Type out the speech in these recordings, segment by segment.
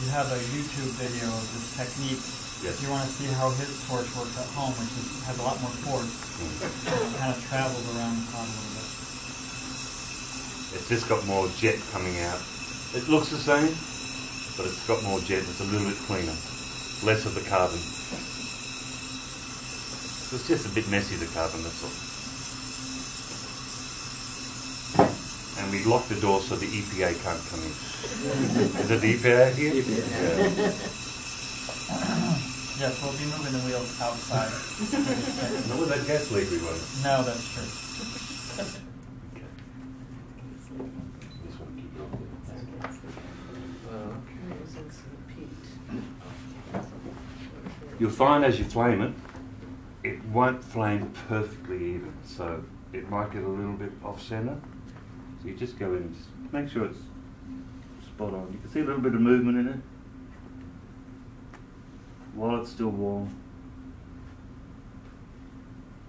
you have a YouTube video of this technique. Yes. If you want to see how his torch works at home, which is, has a lot more force, mm. it kind of travels around the pot a little bit. It's just got more jet coming out. It looks the same, but it's got more jet. It's a little bit cleaner. Less of the carbon. So it's just a bit messy, the carbon, that's all. And we lock the door so the EPA can't come in. Is it the EPA here? Yeah. Yes, we'll be moving the wheels outside. Not with that gas leak we wanted. no, that's true. Okay. This one, keep it off there. You'll find as you flame it, it won't flame perfectly even, so it might get a little bit off center. So you just go in and just make sure it's spot on. You can see a little bit of movement in it while it's still warm.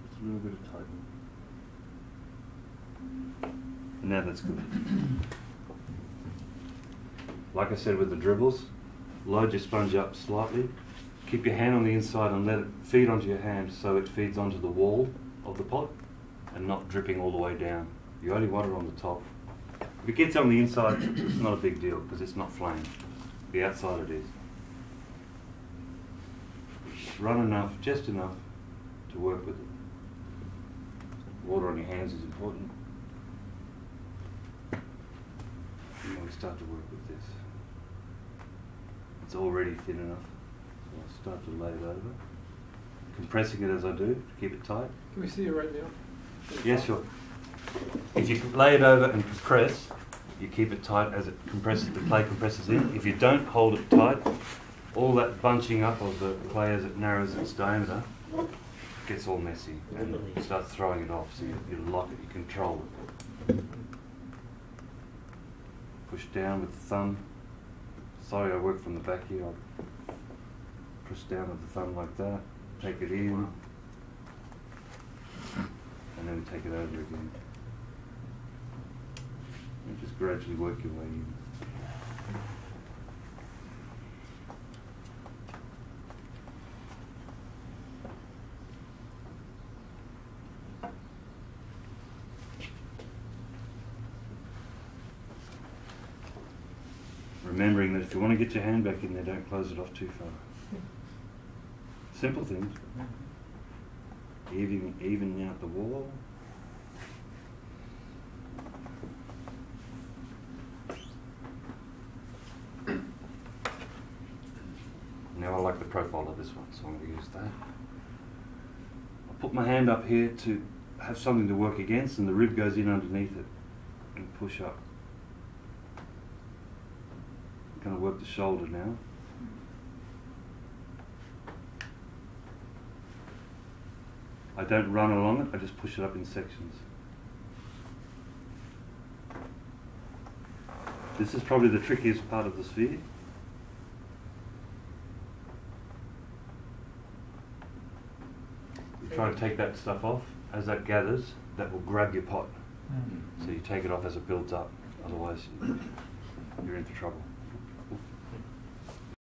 Just a little bit of tightening. Now that's good. Like I said with the dribbles, load your sponge up slightly. Keep your hand on the inside and let it feed onto your hand so it feeds onto the wall of the pot and not dripping all the way down. You only want it on the top. If it gets on the inside, it's not a big deal because it's not flamed. The outside it is. Run enough, just enough to work with it. Water on your hands is important. You want to start to work with this. It's already thin enough. So I'll start to lay it over. Compressing it as I do to keep it tight. Can we see it right now? Yes, sure. If you lay it over and compress, you keep it tight as it compresses, the clay compresses in. If you don't hold it tight, all that bunching up of the clay as it narrows its diameter gets all messy and starts throwing it off. So you, you lock it, you control it. Push down with the thumb. Sorry, I work from the back here. I'll push down with the thumb like that. Take it in. And then take it over again. And just gradually work your way in. Remembering that if you want to get your hand back in there, don't close it off too far. Simple things. Mm-hmm. Even, evening out the wall. Now I like the profile of this one, so I'm going to use that. I'll put my hand up here to have something to work against, and the rib goes in underneath it and push up. I'm going to work the shoulder now. I don't run along it, I just push it up in sections. This is probably the trickiest part of the sphere. Try to take that stuff off. As that gathers, that will grab your pot. Mm. So you take it off as it builds up, otherwise you're in for trouble.